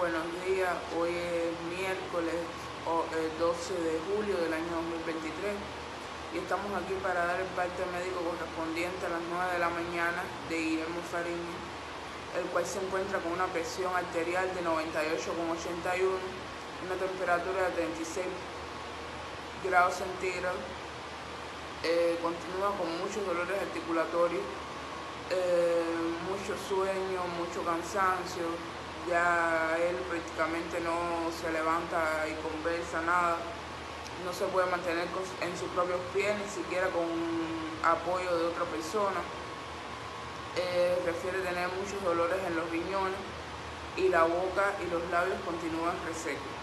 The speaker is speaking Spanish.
Buenos días, hoy es miércoles 12 de julio del año 2023 y estamos aquí para dar el parte médico correspondiente a las 9 de la mañana de Guillermo Fariña, el cual se encuentra con una presión arterial de 98,81, una temperatura de 36 grados centígrados, eh, continúa con muchos dolores articulatorios, eh, mucho sueño, mucho cansancio, ya él prácticamente no se levanta y conversa nada, no se puede mantener en sus propios pies, ni siquiera con apoyo de otra persona. Eh, refiere tener muchos dolores en los riñones y la boca y los labios continúan resecos.